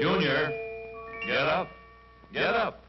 Junior, get up. Get up.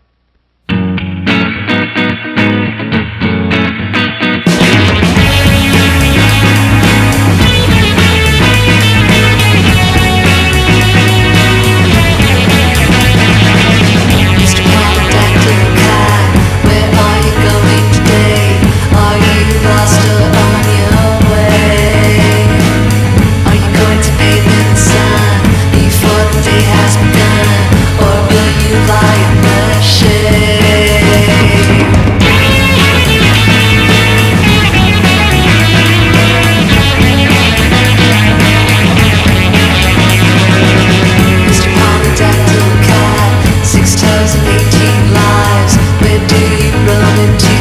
romantic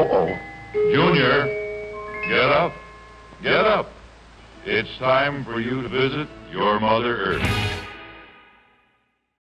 Uh-oh. Junior, get up. Get up. It's time for you to visit your Mother Earth.